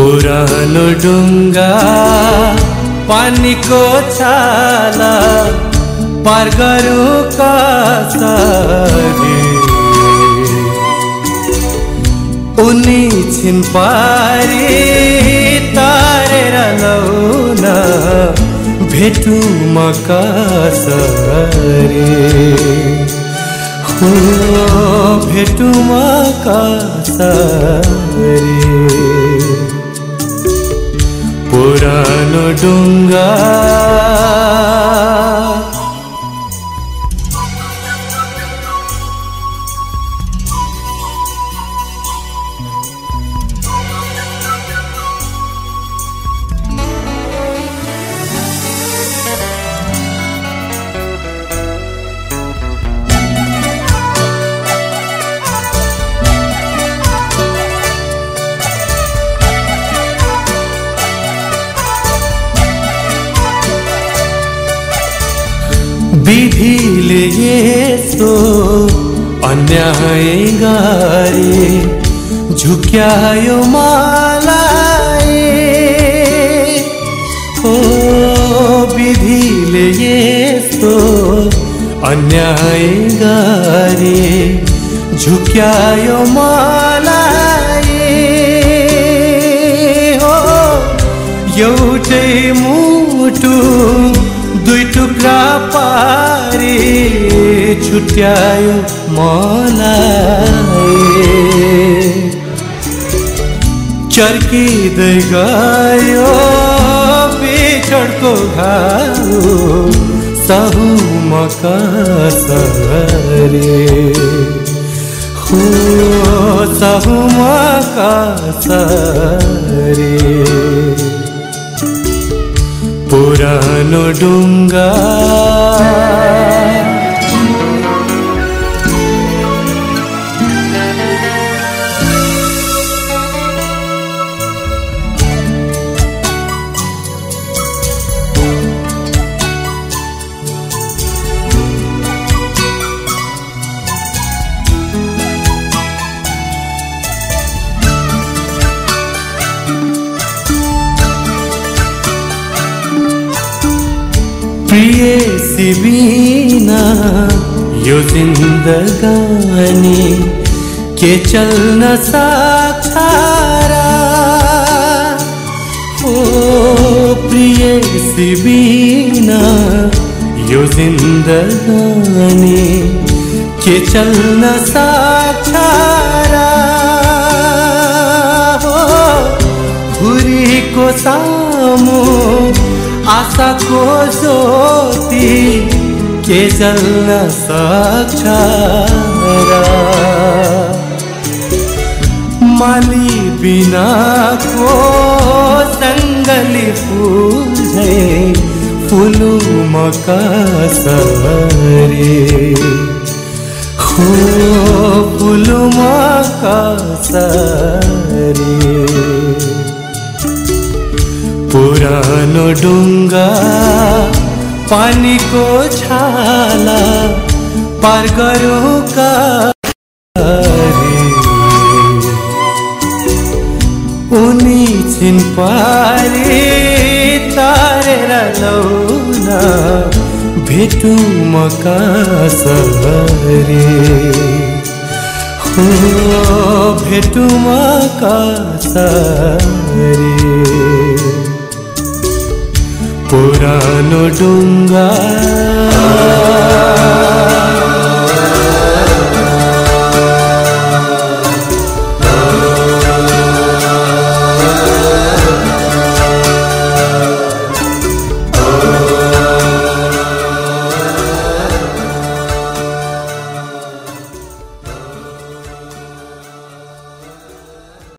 पुरानो डुङ्गा पानीको छाला पार गरौँ उनी छिन पारी तारेर लौन भेटौँ म कसरी? हो भेटौँ म कसरी? पुरानो डुङ्गा विधिले यस्तो अन्याय गरे झुक्यायो मलाई। हो विधिले यस्तो अन्याय गरे झुक्यायो मलाई। हो एउटै मुटु दुई टुक्रा पारी छुट्यायो मलाई। चर्किँदै गयो बिछोडको घाउ सहु म कसरी सहु म पुरानो डुङ्गा सिबिना यो जिन्दगानी के चल्न सक्छ ओ प्रिय सिबिना यो जिन्दगानी के चल्न सक्छ हो हुरीको सामु आशाको ज्योति के जल्न सक्छ माली बिनाको सङ्गली फुल फुलु म कसरी? हो फुलु म पुरानो डुङ्गा पानीको छाला पार गरौँ कसरी उनी छिन पारी तारेर लौन भेटौँ म कसरी। हो भेटौँ म कसरी। पुरानो डुङ्गा